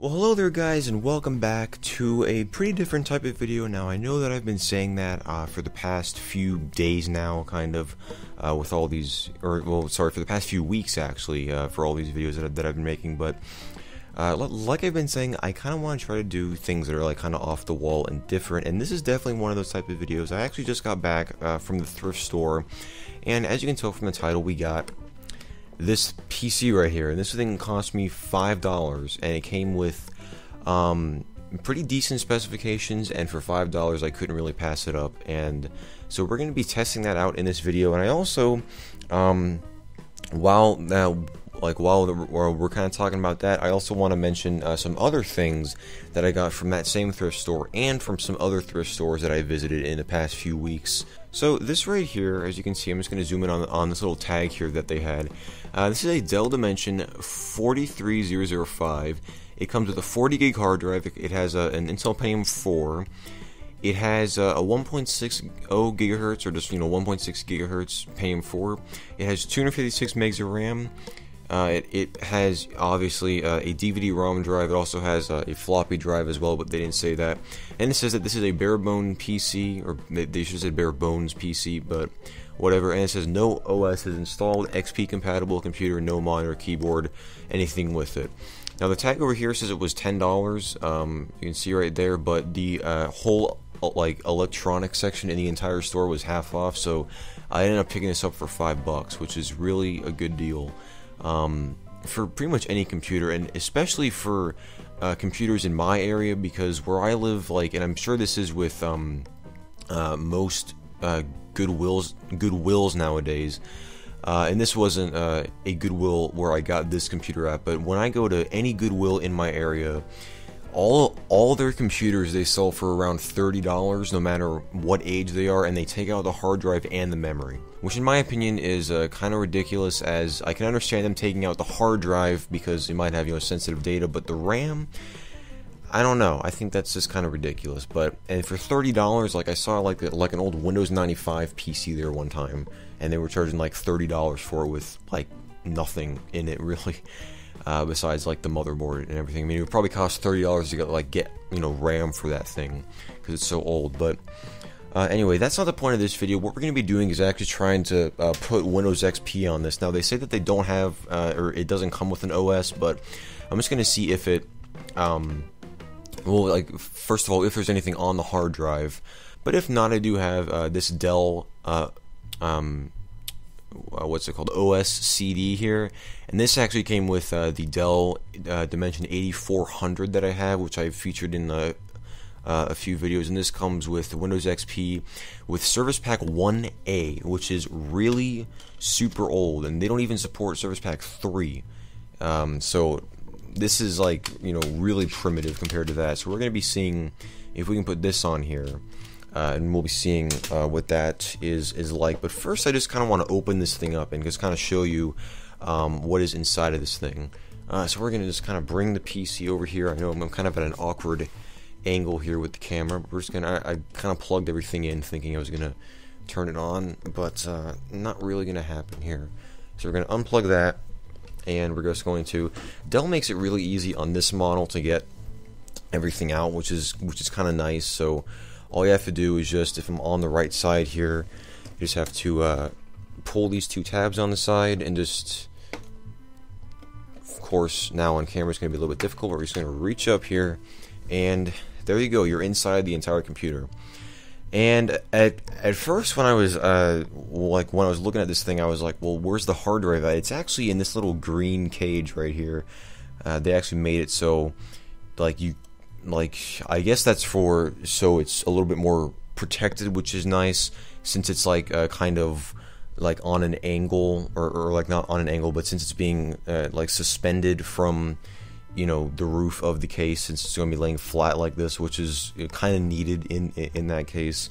Well, hello there guys and welcome back to a pretty different type of video. Now, I know that I've been saying that uh, for the past few days now, kind of, uh, with all these, or, well, sorry, for the past few weeks actually, uh, for all these videos that, that I've been making, but uh, like I've been saying, I kind of want to try to do things that are like kind of off the wall and different, and this is definitely one of those type of videos. I actually just got back uh, from the thrift store, and as you can tell from the title, we got this PC right here, and this thing cost me five dollars, and it came with um, pretty decent specifications, and for five dollars, I couldn't really pass it up. And so we're going to be testing that out in this video, and I also, um, while now. Like while, we're kind of talking about that, I also want to mention uh, some other things that I got from that same thrift store and from some other thrift stores that I visited in the past few weeks. So this right here, as you can see, I'm just going to zoom in on, on this little tag here that they had. Uh, this is a Dell Dimension 4300S. It comes with a 40 gig hard drive. It has a, an Intel Pentium 4. It has a 1.60 gigahertz, or just you know 1.6 gigahertz Pentium 4. It has 256 megs of RAM. Uh, it, it, has obviously uh, a DVD-ROM drive. It also has uh, a floppy drive as well, but they didn't say that. And it says that this is a bare bone PC, or they, should say bare bones PC, but whatever. And it says no OS is installed, XP compatible computer, no monitor, keyboard, anything with it. Now the tag over here says it was ten dollars. Um, you can see right there, but the uh, whole like electronic section in the entire store was half off. So I ended up picking this up for five bucks, which is really a good deal um, for pretty much any computer, and especially for uh, computers in my area because where I live, like, and I'm sure this is with um, uh, most uh, Goodwills Goodwills nowadays. Uh, and this wasn't uh, a Goodwill where I got this computer at, but when I go to any Goodwill in my area, all all their computers they sell for around $30 no matter what age they are and they take out the hard drive and the memory which in my opinion is uh, kind of ridiculous as I can understand them taking out the hard drive because it might have you know sensitive data but the RAM I don't know. I think that's just kind of ridiculous but and for $30 like I saw like like an old Windows 95 PC there one time and they were charging like $30 for it with like nothing in it really uh, besides like the motherboard and everything. I mean, it would probably cost thirty dollars to get like get you know RAM for that thing because it's so old. But uh, anyway, that's not the point of this video. What we're going to be doing is actually trying to uh, put Windows XP on this. Now they say that they don't have uh, or it doesn't come with an OS, but I'm just going to see if it. Um, well, like first of all, if there's anything on the hard drive, but if not, I do have uh, this Dell uh, um, uh, what's it called OS CD here, and this actually came with uh, the Dell uh, Dimension 8400 that I have, which I've featured in uh, a few videos, and this comes with Windows XP with Service Pack 1A, which is really super old, and they don't even support Service Pack 3. Um, so this is like you know really primitive compared to that. So we're going to be seeing if we can put this on here uh, and we'll be seeing uh, what that is is like. But first, I just kind of want to open this thing up and just kind of show you um, what is inside of this thing. Uh, so we're going to just kind of bring the PC over here. I know I'm kind of at an awkward angle here with the camera. We're just gonna I, I kind of plugged everything in, thinking I was gonna turn it on, but uh, not really gonna happen here. So we're gonna unplug that, and we're just going to. Dell makes it really easy on this model to get everything out, which is which is kind of nice. So all you have to do is just, if I'm on the right side here, you just have to uh, pull these two tabs on the side and just, of course, now on camera it's going to be a little bit difficult, but we're just going to reach up here, and there you go, you're inside the entire computer. And at at first, when I was uh, like when I was looking at this thing, I was like, "Well, where's the hard drive at?" It's actually in this little green cage right here. Uh, they actually made it so like you like I guess that's for so it's a little bit more protected, which is nice since it's like kind of like on an angle or, or like not on an angle, but since it's being uh, like suspended from you know the roof of the case, since it's going to be laying flat like this, which is uh, kind of needed in in that case.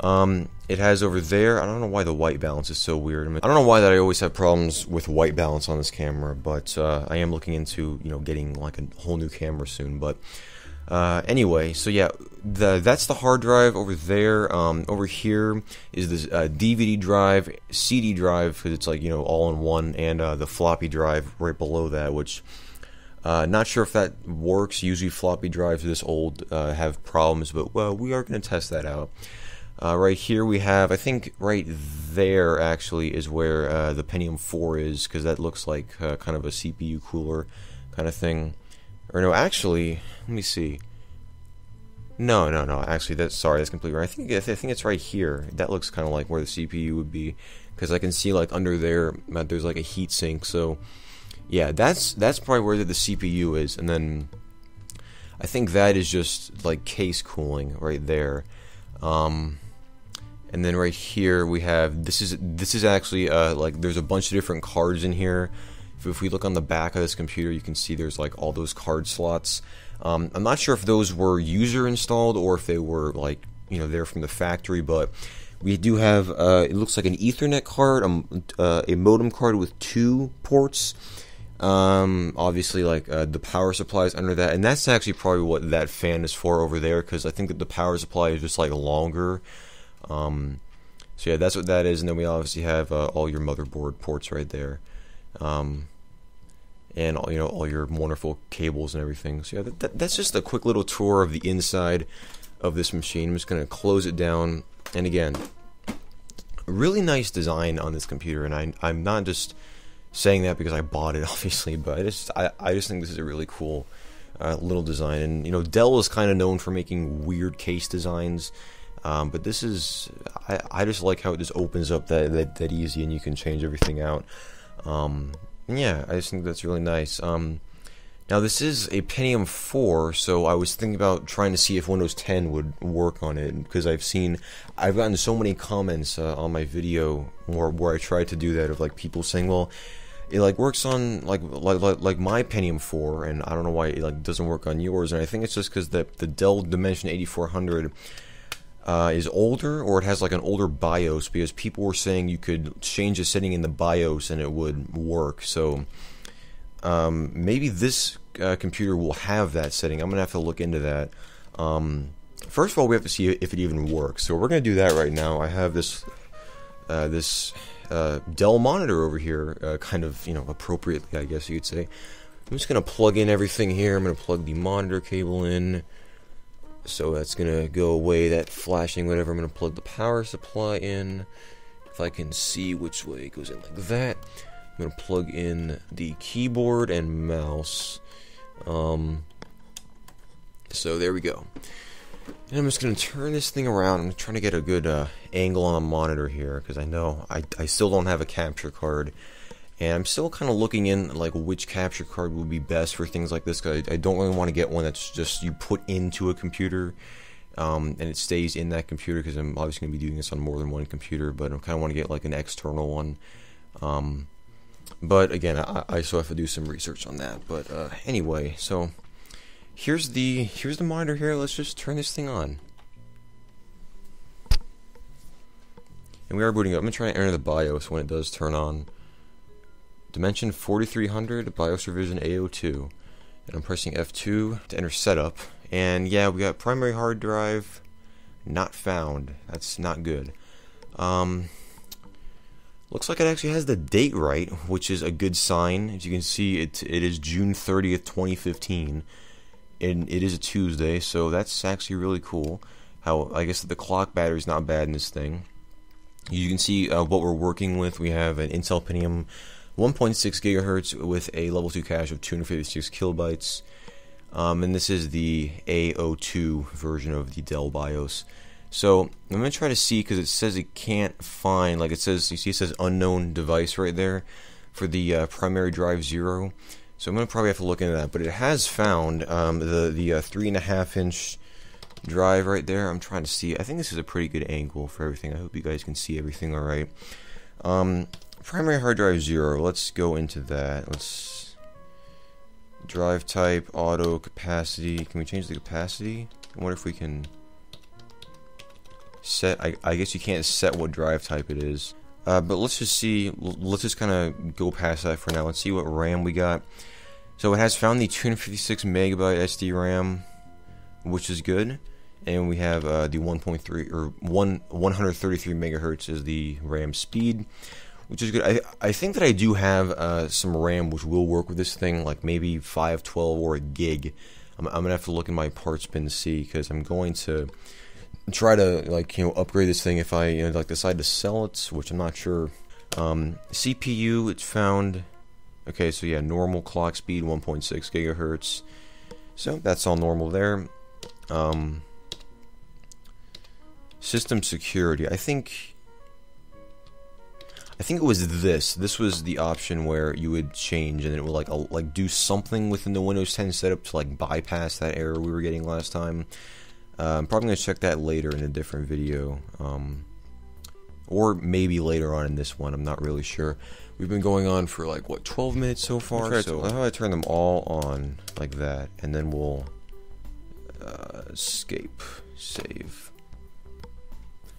Um, it has over there. I don't know why the white balance is so weird. I don't know why that I always have problems with white balance on this camera, but uh, I am looking into you know getting like a whole new camera soon. But uh, anyway, so yeah, the that's the hard drive over there. Um, over here is this uh, DVD drive, CD drive because it's like you know all in one, and uh, the floppy drive right below that, which Uh, not sure if that works. Usually floppy drives this old uh, have problems, but well, we are going to test that out. Uh, right here we have, I think right there actually is where the Pentium 4 is, because that looks like kind of a CPU cooler kind of thing. Or no, actually, let me see. No, no, no. Actually, that's sorry. That's completely right. I think I think it's right here. That looks kind of like where the CPU would be, because I can see like under there that there's like a heat sink. So, yeah, that's that's probably where the, CPU is, and then I think that is just like case cooling right there. Um, and then right here we have this is this is actually uh, like there's a bunch of different cards in here if, we look on the back of this computer you can see there's like all those card slots. Um, I'm not sure if those were user installed or if they were like you know they're from the factory but we do have uh, it looks like an ethernet card um, uh, a modem card with two ports. Um, obviously like uh, the power supply is under that and that's actually probably what that fan is for over there because I think that the power supply is just like longer. Um, so yeah, that's what that is, and then we obviously have uh, all your motherboard ports right there, um, and all, you know all your wonderful cables and everything. So yeah, that, that, that's just a quick little tour of the inside of this machine. I'm just gonna close it down, and again, really nice design on this computer, and I, I'm not just saying that because I bought it, obviously, but I just I, I just think this is a really cool uh, little design, and you know Dell is kind of known for making weird case designs. Um, but this is, I, I just like how it just opens up that, that, that easy and you can change everything out. Um, yeah, I just think that's really nice. Um, now this is a Pentium 4, so I was thinking about trying to see if Windows 10 would work on it because I've seen, I've gotten so many comments uh, on my video where, where I tried to do that of like people saying, well, it like works on like like like my Pentium 4, and I don't know why it like doesn't work on yours, and I think it's just because the the Dell Dimension 8400 uh, is older or it has like an older BIOS because people were saying you could change a setting in the BIOS and it would work. So um, maybe this uh, computer will have that setting. I'm gonna have to look into that. Um, first of all, we have to see if it even works. So we're gonna do that right now. I have this uh, this uh, Dell monitor over here, uh, kind of you know appropriately, I guess you'd say. I'm just gonna plug in everything here. I'm gonna plug the monitor cable in. So that's gonna go away, that flashing, whatever. I'm gonna plug the power supply in. If I can see which way it goes in like that. I'm gonna plug in the keyboard and mouse. Um, so there we go. And I'm just going to turn this thing around. I'm trying to get a good uh, angle on the monitor here because I know I, I still don't have a capture card. And I'm still kind of looking in like which capture card would be best for things like this because I, I, don't really want to get one that's just you put into a computer um, and it stays in that computer because I'm obviously going to be doing this on more than one computer, but I kind of want to get like an external one. Um, but again, I, I, still have to do some research on that. But uh, anyway, so here's the here's the monitor here. Let's just turn this thing on. And we are booting up. I'm going to try to enter the BIOS when it does turn on. Dimension 4300, BIOS revision A02. And I'm pressing F2 to enter setup. And yeah, we got primary hard drive not found. That's not good. Um, looks like it actually has the date right, which is a good sign. As you can see, it it is June 30th, 2015, and it is a Tuesday, so that's actually really cool. How I guess the clock battery is not bad in this thing. You can see uh, what we're working with. We have an Intel Pentium 1.6 gigahertz with a level 2 cache of 256 kilobytes. Um, and this is the A02 version of the Dell BIOS. So I'm going to try to see because it says it can't find, like it says, you see it says unknown device right there for the uh, primary drive zero. So I'm going to probably have to look into that. But it has found um, the, the uh, 3.5 inch drive right there. I'm trying to see. I think this is a pretty good angle for everything. I hope you guys can see everything alright. Um, primary hard drive zero. Let's go into that. Let's drive type, auto, capacity. Can we change the capacity? I wonder if we can set. I, I guess you can't set what drive type it is. Uh, but let's just see. Let's just kind of go past that for now. Let's see what RAM we got. So it has found the 256 megabyte SD RAM, which is good. And we have uh, the 1.3 or 1 133 megahertz is the RAM speed. Which is good. I I think that I do have uh, some RAM which will work with this thing, like maybe 512 or a gig. I'm, I'm gonna have to look in my parts bin to see because I'm going to try to like you know upgrade this thing if I you know, like decide to sell it, which I'm not sure. Um, CPU, it's found. Okay, so yeah, normal clock speed, 1.6 gigahertz. So that's all normal there. Um, system security. I think. I think it was this. This was the option where you would change and it would like like do something within the Windows 10 setup to like bypass that error we were getting last time. Uh, I'm probably going to check that later in a different video. Um, or maybe later on in this one, I'm not really sure. We've been going on for like, what, 12 minutes so far? So how I turn them all on like that, and then we'll uh, escape, save.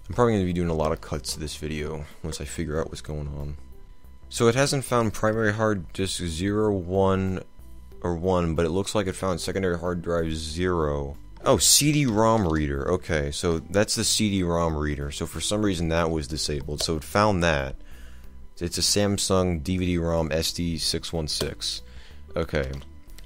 I'm probably going to be doing a lot of cuts to this video once I figure out what's going on. So it hasn't found primary hard disk 0, 1, or 1, but it looks like it found secondary hard drive 0. Oh, CD-ROM reader. Okay, so that's the CD-ROM reader. So for some reason that was disabled. So it found that. It's a Samsung DVD-ROM SD616. Okay.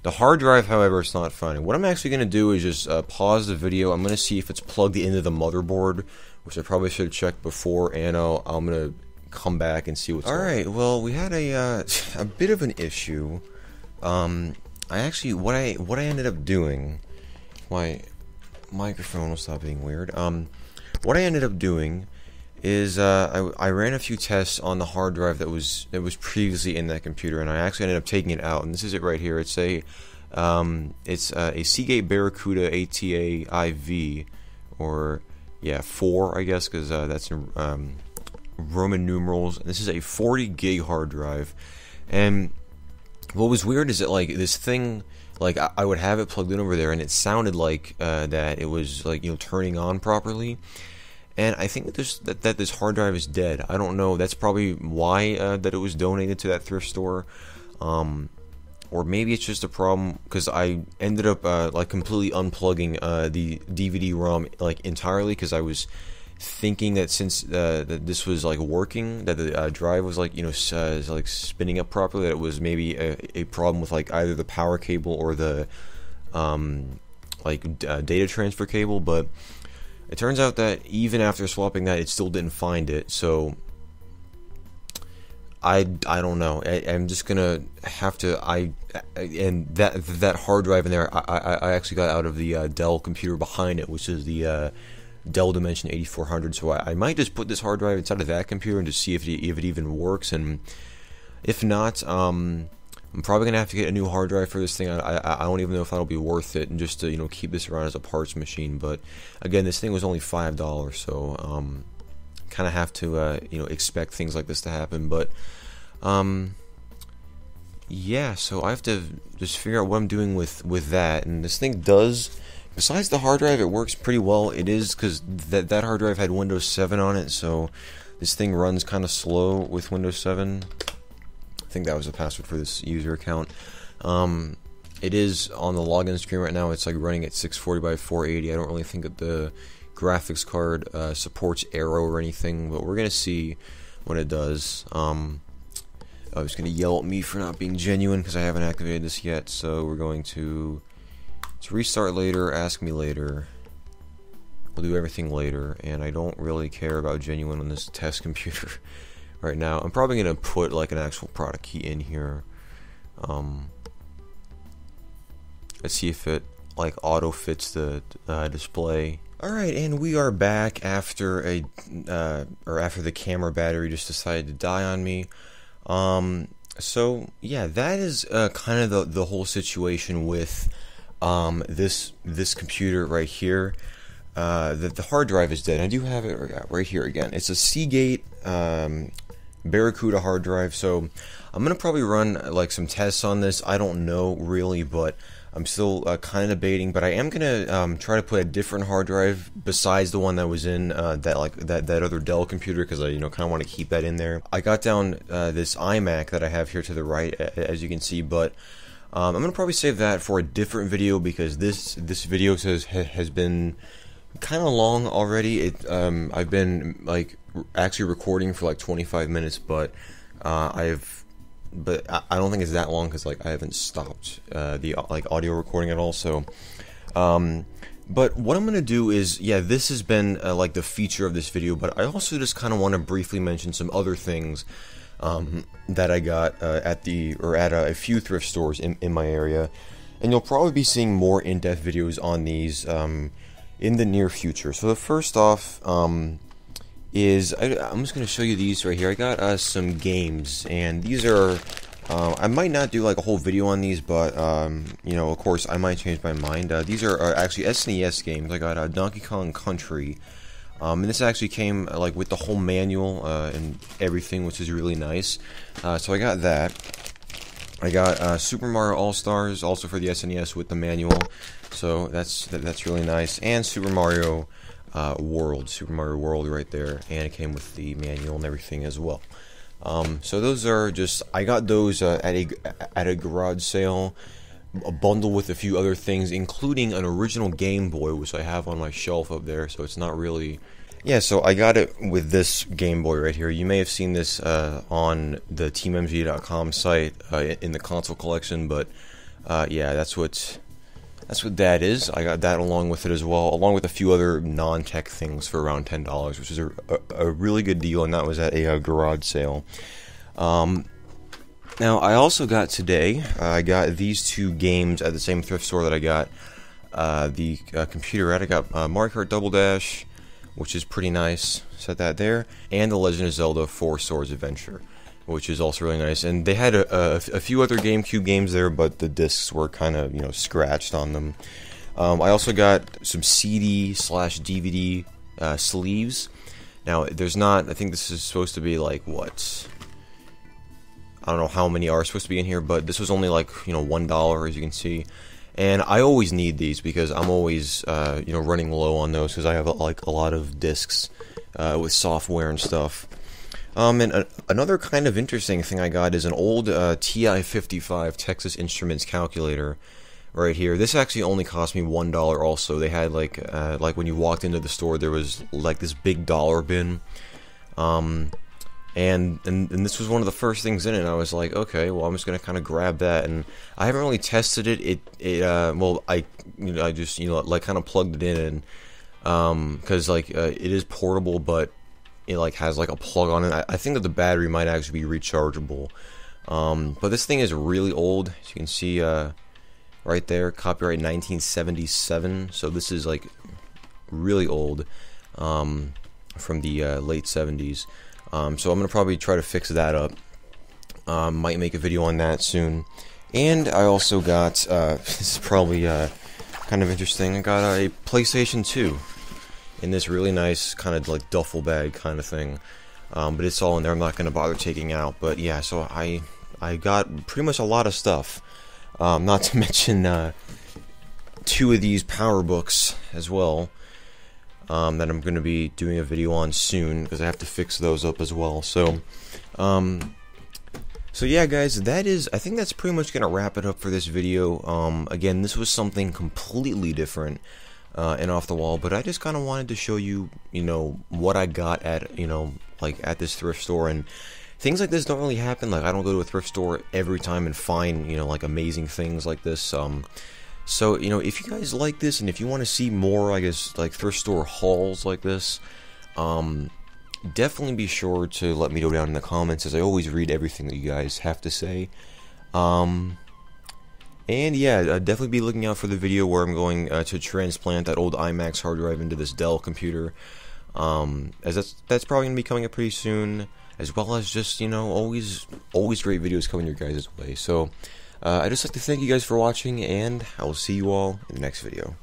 The hard drive, however, it's not finding. What I'm actually going to do is just uh, pause the video. I'm going to see if it's plugged into the motherboard, which I probably should have checked before, I'll, I'm going to come back and see what's All right, well, we had a uh, a bit of an issue. Um, I actually what I what I ended up doing my microphone will stop being weird. Um, what I ended up doing is uh, I, I ran a few tests on the hard drive that was that was previously in that computer, and I actually ended up taking it out. And this is it right here. It's a um, it's uh, a Seagate Barracuda ATA IV, or yeah, four I guess, because uh, that's in um, Roman numerals. This is a 40 gig hard drive, and what was weird is that like this thing like I, I, would have it plugged in over there and it sounded like uh, that it was like you know turning on properly. And I think that this that, that this hard drive is dead. I don't know. That's probably why uh, that it was donated to that thrift store. Um, or maybe it's just a problem because I ended up uh, like completely unplugging uh, the DVD-ROM like entirely because I was thinking that since uh, that this was like working, that the uh, drive was like you know uh, like spinning up properly, that it was maybe a, a, problem with like either the power cable or the um, like uh, data transfer cable. But it turns out that even after swapping that, it still didn't find it. So I, I don't know. I, am just gonna have to. I and that that hard drive in there. I I, I actually got out of the uh, Dell computer behind it, which is the uh, Dell Dimension 8400. So I, I, might just put this hard drive inside of that computer and just see if it, if it even works. And if not, um, I'm probably gonna have to get a new hard drive for this thing. I, I, I don't even know if that'll be worth it, and just to you know keep this around as a parts machine. But again, this thing was only five dollars, so um, kind of have to uh, you know expect things like this to happen. But um, yeah, so I have to just figure out what I'm doing with with that. And this thing does Besides the hard drive, it works pretty well. It is because that that hard drive had Windows 7 on it, so this thing runs kind of slow with Windows 7. I think that was the password for this user account. Um, it is on the login screen right now. It's like running at 640 by 480. I don't really think that the graphics card uh, supports Aero or anything, but we're gonna see when it does. Um, I was gonna yell at me for not being genuine because I haven't activated this yet, so we're going to to restart later, ask me later. We'll do everything later, and I don't really care about genuine on this test computer right now. I'm probably going to put like an actual product key in here. Um, let's see if it like auto fits the uh, display. Alright, and we are back after a uh, or after the camera battery just decided to die on me. Um, so yeah, that is uh, kind of the the whole situation with um, this this computer right here, uh, the, the hard drive is dead. I do have it right here again. It's a Seagate um, Barracuda hard drive. So I'm gonna probably run like some tests on this. I don't know really, but I'm still uh, kind of debating. But I am gonna um, try to put a different hard drive besides the one that was in uh, that like that that other Dell computer because I you know kind of want to keep that in there. I got down uh, this iMac that I have here to the right, as you can see, but um, I'm gonna probably save that for a different video because this this video says has been kind of long already. It um, I've been like actually recording for like 25 minutes, but Uh, I've, but I, I don't think it's that long because like I haven't stopped uh, the like audio recording at all. So, um, but what I'm gonna do is, yeah, this has been uh, like the feature of this video, but I also just kind of want to briefly mention some other things um, that I got uh, at the or at a, a, few thrift stores in, in my area, and you'll probably be seeing more in-depth videos on these um, in the near future. So the first off um, is I, am just gonna show you these right here. I got uh, some games, and these are uh, I might not do like a whole video on these, but um, you know, of course, I might change my mind. Uh, these are, are, actually SNES games. I got uh, Donkey Kong Country, um, and this actually came uh, like with the whole manual uh, and everything, which is really nice. Uh, so I got that. I got Super Mario All Stars, also for the SNES with the manual. So that's that, that's really nice, and Super Mario World, Super Mario World right there, and it came with the manual and everything as well. Um, so those are just I got those uh, at a at a garage sale, a bundle with a few other things, including an original Game Boy, which I have on my shelf up there. So it's not really. Yeah, so I got it with this Game Boy right here. You may have seen this uh, on the TeamMJD.com site uh, in the console collection, but uh, yeah, that's what that's what that is. I got that along with it as well, along with a few other non-tech things for around ten dollars, which is a, a, a, really good deal, and that was at a, a garage sale. Um, now I also got today. Uh, I got these two games at the same thrift store that I got uh, the uh, computer at. I got uh, Mario Kart Double Dash, which is pretty nice. Set that there, and The Legend of Zelda: Four Swords Adventure which is also really nice. And they had a, a, a few other GameCube games there, but the discs were kind of you know scratched on them. Um, I also got some CD slash DVD uh, sleeves. Now there's not. I think this is supposed to be like what. I don't know how many are supposed to be in here, but this was only like you know one dollar, as you can see. And I always need these because I'm always uh, you know running low on those because I have like a lot of discs uh, with software and stuff. Um, and a, another kind of interesting thing I got is an old uh, TI-55 Texas Instruments calculator right here. This actually only cost me one dollar. Also, they had like uh, like when you walked into the store, there was like this big dollar bin. Um, and, and and this was one of the first things in it. And I was like, okay, well, I'm just gonna kind of grab that. And I haven't really tested it. It it uh, well, I you know I just you know like kind of plugged it in, um, because like uh, it is portable, but it like has like a plug on it. I, I think that the battery might actually be rechargeable. Um, but this thing is really old. As you can see uh, right there, copyright 1977. So this is like really old um, from the uh, late 70s. Um, so I'm gonna probably try to fix that up. Um, might make a video on that soon. And I also got uh, this is probably uh, kind of interesting. I got a PlayStation 2 in this really nice kind of like duffel bag kind of thing. Um, but it's all in there. I'm not going to bother taking out. But yeah, so I I got pretty much a lot of stuff. Um, not to mention uh, two of these PowerBooks as well. Um, that I'm going to be doing a video on soon because I have to fix those up as well. So, um, so yeah, guys, that is. I think that's pretty much going to wrap it up for this video. Um, again, this was something completely different uh, and off the wall, but I just kind of wanted to show you, you know, what I got at, you know, like at this thrift store and things like this don't really happen. Like I don't go to a thrift store every time and find, you know, like amazing things like this. Um, so you know, if you guys like this and if you want to see more, I guess like thrift store hauls like this, um, definitely be sure to let me know down in the comments, as I always read everything that you guys have to say. Um, and yeah, uh, definitely be looking out for the video where I'm going uh, to transplant that old iMacs hard drive into this Dell computer. Um, as that's that's probably gonna be coming up pretty soon, as well as just you know always always great videos coming your guys' way. So uh, I just like to thank you guys for watching, and I will see you all in the next video.